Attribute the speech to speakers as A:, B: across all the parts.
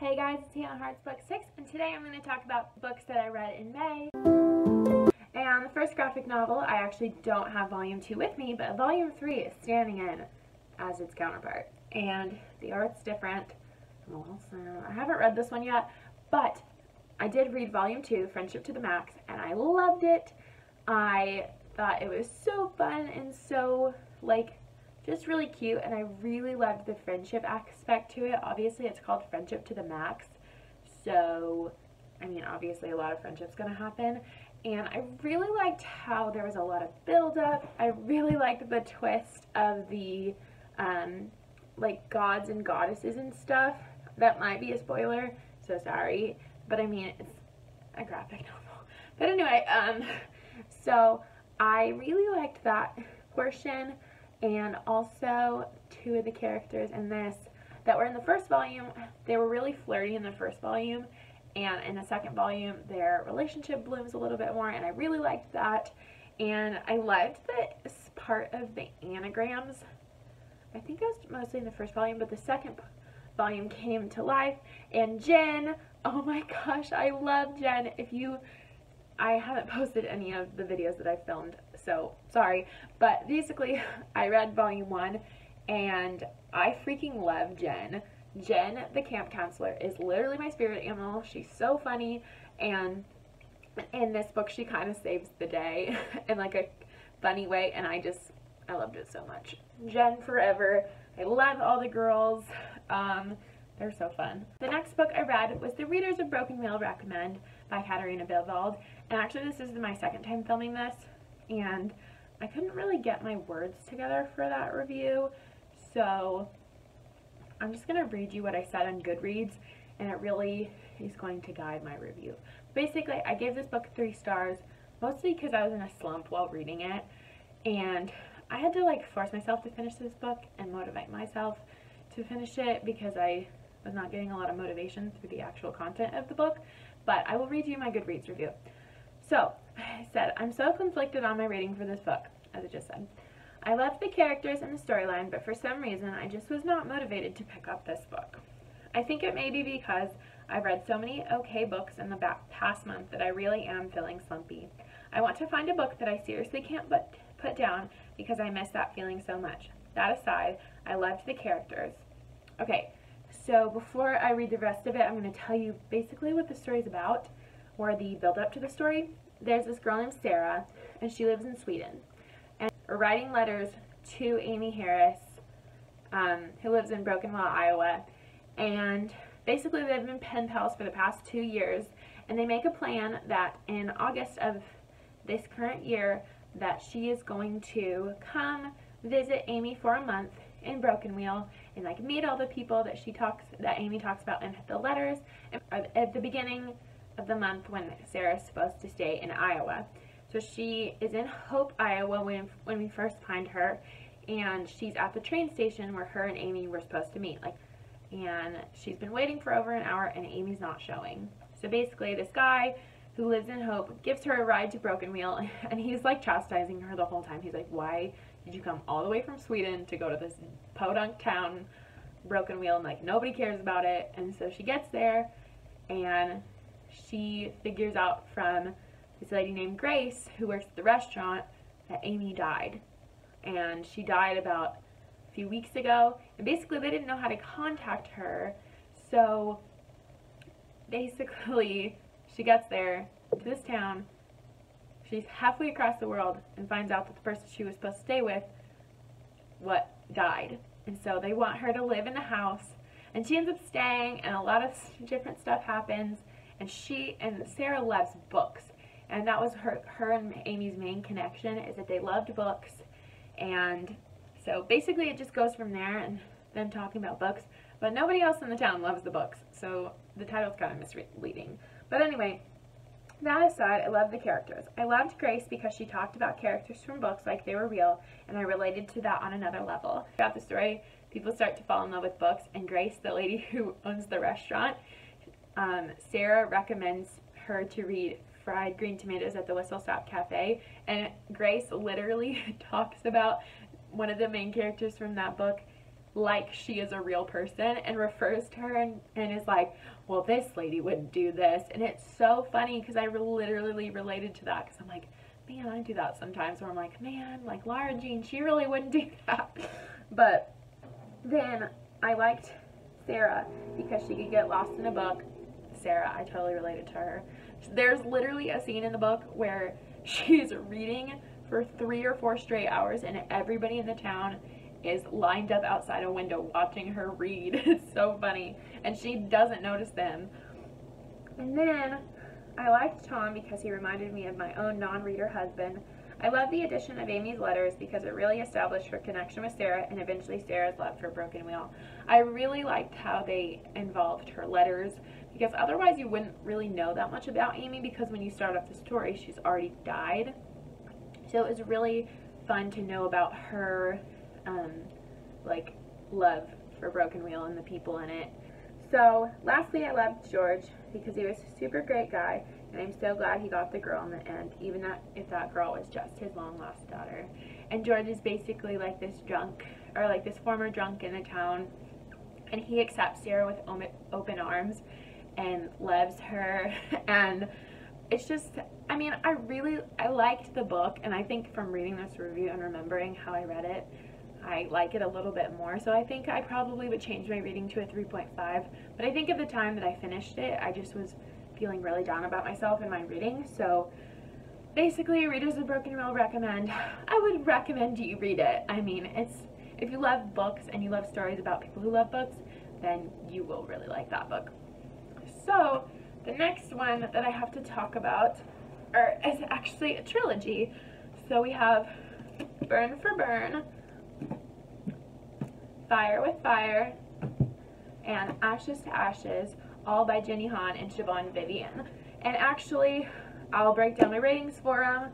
A: Hey guys, it's Hannah Hearts Book 6, and today I'm going to talk about books that I read in May. And the first graphic novel, I actually don't have Volume 2 with me, but Volume 3 is standing in as its counterpart. And the art's different. I'm a little sad. I haven't read this one yet, but I did read Volume 2, Friendship to the Max, and I loved it. I thought it was so fun and so, like, just really cute and I really loved the friendship aspect to it. Obviously it's called Friendship to the Max. So, I mean, obviously a lot of friendship's to happen. And I really liked how there was a lot of build up. I really liked the twist of the, um, like, gods and goddesses and stuff. That might be a spoiler, so sorry. But I mean, it's a graphic novel. But anyway, um, so I really liked that portion and also two of the characters in this that were in the first volume, they were really flirty in the first volume, and in the second volume, their relationship blooms a little bit more, and I really liked that. And I liked this part of the anagrams. I think it was mostly in the first volume, but the second volume came to life. And Jen, oh my gosh, I love Jen. If you I haven't posted any of the videos that I filmed, so sorry. But basically, I read volume one, and I freaking love Jen. Jen, the camp counselor, is literally my spirit animal. She's so funny, and in this book, she kind of saves the day in like a funny way, and I just, I loved it so much. Jen forever. I love all the girls. Um, they're so fun. The next book I read was The Readers of Broken Wheel Recommend by Katarina Bivald. And actually this is my second time filming this and I couldn't really get my words together for that review. So I'm just going to read you what I said on Goodreads and it really is going to guide my review. Basically, I gave this book three stars, mostly because I was in a slump while reading it, and I had to like force myself to finish this book and motivate myself to finish it because I was not getting a lot of motivation through the actual content of the book, but I will read you my Goodreads review. So, said, I'm so conflicted on my rating for this book, as I just said. I loved the characters and the storyline, but for some reason, I just was not motivated to pick up this book. I think it may be because I've read so many okay books in the past month that I really am feeling slumpy. I want to find a book that I seriously can't but put down because I miss that feeling so much. That aside, I loved the characters. Okay, so before I read the rest of it, I'm going to tell you basically what the story is about, or the build up to the story. There's this girl named Sarah, and she lives in Sweden. And writing letters to Amy Harris, um, who lives in Broken Wheel, Iowa. And basically they've been pen pals for the past two years, and they make a plan that in August of this current year that she is going to come visit Amy for a month in Broken Wheel and like meet all the people that she talks that Amy talks about in the letters at the beginning of the month when Sarah's supposed to stay in Iowa. So she is in Hope, Iowa when when we first find her and she's at the train station where her and Amy were supposed to meet like and she's been waiting for over an hour and Amy's not showing. So basically this guy who lives in Hope gives her a ride to Broken Wheel and he's like chastising her the whole time. He's like, why did you come all the way from Sweden to go to this podunk town, Broken Wheel, and like nobody cares about it. And so she gets there and she figures out from this lady named Grace who works at the restaurant that Amy died. And she died about a few weeks ago. And basically they didn't know how to contact her. So basically she gets there to this town She's halfway across the world and finds out that the person she was supposed to stay with what died. And so they want her to live in the house. And she ends up staying and a lot of different stuff happens. And she and Sarah loves books. And that was her, her and Amy's main connection is that they loved books. And so basically it just goes from there and them talking about books. But nobody else in the town loves the books. So the title's kind of misleading. But anyway, that aside, I loved the characters. I loved Grace because she talked about characters from books like they were real, and I related to that on another level. Throughout the story, people start to fall in love with books, and Grace, the lady who owns the restaurant, um, Sarah recommends her to read Fried Green Tomatoes at the Whistle Stop Cafe, and Grace literally talks about one of the main characters from that book like she is a real person and refers to her and, and is like, well, this lady wouldn't do this. And it's so funny because I literally related to that because I'm like, man, I do that sometimes where I'm like, man, like Lara Jean, she really wouldn't do that. But then I liked Sarah because she could get lost in a book. Sarah, I totally related to her. There's literally a scene in the book where she's reading for three or four straight hours and everybody in the town is lined up outside a window watching her read. It's so funny. And she doesn't notice them. And then I liked Tom because he reminded me of my own non-reader husband. I love the addition of Amy's letters because it really established her connection with Sarah and eventually Sarah's love for Broken Wheel. I really liked how they involved her letters because otherwise you wouldn't really know that much about Amy because when you start off the story she's already died. So it was really fun to know about her um, like love for Broken Wheel and the people in it. So lastly, I loved George because he was a super great guy, and I'm so glad he got the girl in the end, even that if that girl was just his long lost daughter. And George is basically like this drunk, or like this former drunk in the town, and he accepts Sarah with open arms and loves her, and it's just, I mean, I really, I liked the book, and I think from reading this review and remembering how I read it, I like it a little bit more. So I think I probably would change my reading to a 3.5. But I think at the time that I finished it, I just was feeling really down about myself in my reading. So basically, Readers of Broken Wheel recommend. I would recommend you read it. I mean, it's if you love books and you love stories about people who love books, then you will really like that book. So the next one that I have to talk about are, is actually a trilogy. So we have Burn for Burn, Fire with Fire, and Ashes to Ashes, all by Jenny Han and Siobhan Vivian. And actually, I'll break down my ratings for them.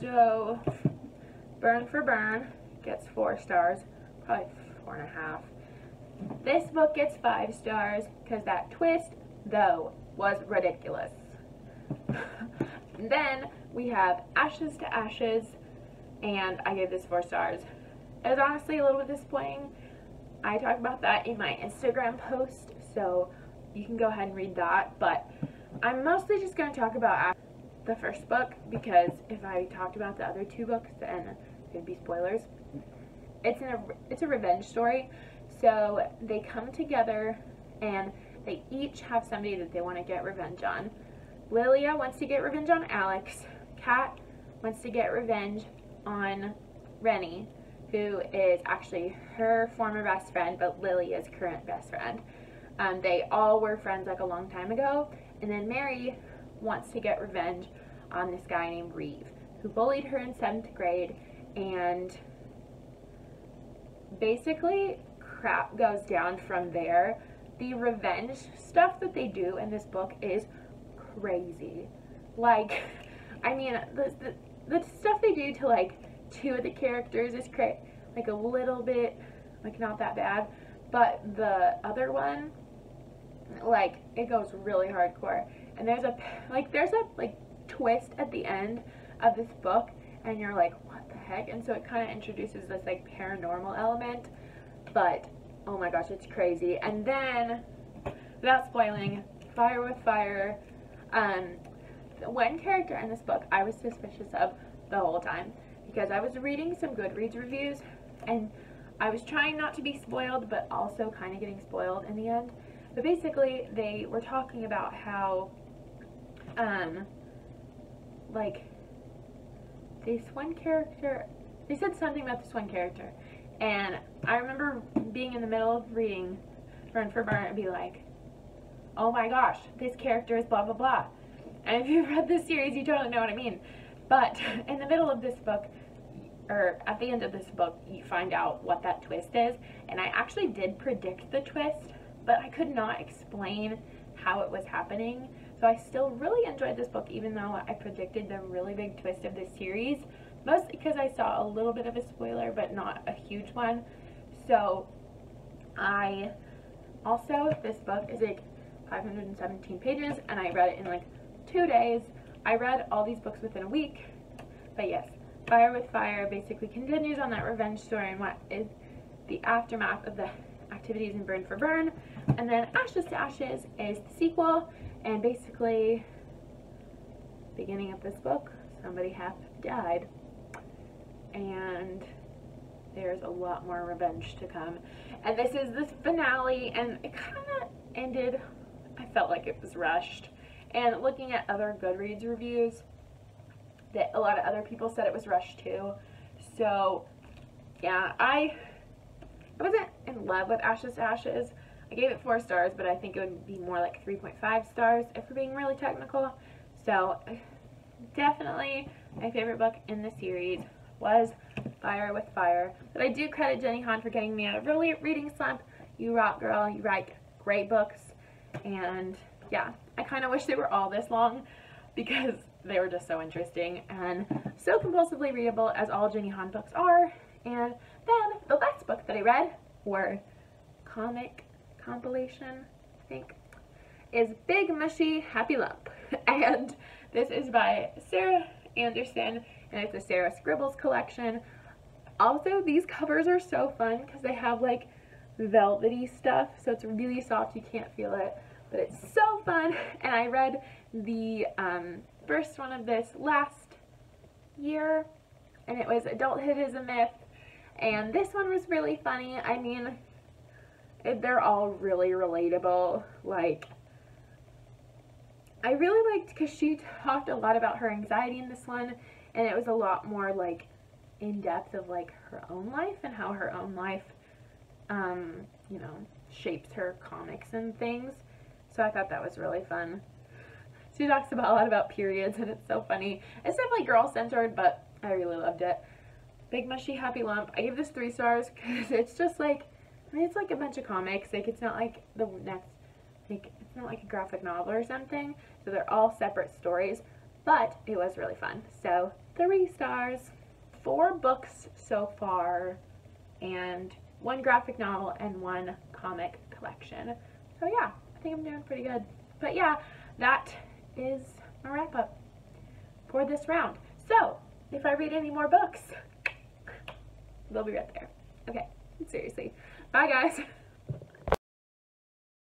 A: So, Burn for Burn gets four stars, probably four and a half. This book gets five stars because that twist, though, was ridiculous. then we have Ashes to Ashes, and I gave this four stars. It was honestly a little bit disappointing I talk about that in my Instagram post, so you can go ahead and read that. But I'm mostly just going to talk about the first book because if I talked about the other two books, then it'd be spoilers. It's an it's a revenge story. So they come together and they each have somebody that they want to get revenge on. Lilia wants to get revenge on Alex. Kat wants to get revenge on Rennie who is actually her former best friend, but Lilia's current best friend. Um, they all were friends like a long time ago. And then Mary wants to get revenge on this guy named Reeve, who bullied her in seventh grade. And basically, crap goes down from there. The revenge stuff that they do in this book is crazy. Like, I mean, the, the, the stuff they do to, like, two of the characters is cra- like a little bit like not that bad. But the other one like it goes really hardcore. And there's a like there's a like twist at the end of this book and you're like what the heck? And so it kind of introduces this like paranormal element but oh my gosh it's crazy and then without spoiling fire with fire um one character in this book I was suspicious of the whole time because I was reading some Goodreads reviews and I was trying not to be spoiled but also kind of getting spoiled in the end. But basically they were talking about how um like this one character they said something about this one character and I remember being in the middle of reading Burn for Burn and be like oh my gosh this character is blah blah blah and if you've read this series you totally know what I mean but in the middle of this book or at the end of this book, you find out what that twist is. And I actually did predict the twist, but I could not explain how it was happening. So I still really enjoyed this book, even though I predicted the really big twist of this series. Mostly because I saw a little bit of a spoiler, but not a huge one. So I also, this book is like 517 pages, and I read it in like two days. I read all these books within a week, but yes, Fire with Fire basically continues on that revenge story and what is the aftermath of the activities in Burn for Burn. And then Ashes to Ashes is the sequel, and basically, beginning of this book, somebody half died. And there's a lot more revenge to come. And this is the finale, and it kind of ended, I felt like it was rushed. And looking at other Goodreads reviews, that a lot of other people said it was rushed too. So, yeah, I, I wasn't in love with Ashes to Ashes. I gave it four stars, but I think it would be more like 3.5 stars if we're being really technical. So, definitely my favorite book in the series was Fire with Fire. But I do credit Jenny Han for getting me out of really reading slump. You rock, girl. You write great books. And yeah, I kind of wish they were all this long because they were just so interesting and so compulsively readable as all Jenny Han books are. And then the last book that I read, or comic compilation, I think, is Big Mushy Happy Lump. And this is by Sarah Andersen, and it's a Sarah Scribbles collection. Also, these covers are so fun because they have like velvety stuff, so it's really soft, you can't feel it, but it's so fun. And I read the um, first one of this last year, and it was Adulthood is a Myth, and this one was really funny. I mean, they're all really relatable, like, I really liked because she talked a lot about her anxiety in this one and it was a lot more like in depth of like her own life and how her own life um, you know shapes her comics and things. So I thought that was really fun. She talks about a lot about periods and it's so funny. It's definitely girl centered but I really loved it. Big Mushy Happy Lump. I gave this three stars because it's just like I mean, it's like a bunch of comics. Like it's not like the next like it's not like a graphic novel or something. So they're all separate stories, but it was really fun. So three stars, four books so far, and one graphic novel and one comic collection. So yeah, I think I'm doing pretty good. But yeah, that is my wrap up for this round. So if I read any more books, they'll be right there. Okay, seriously. Bye guys.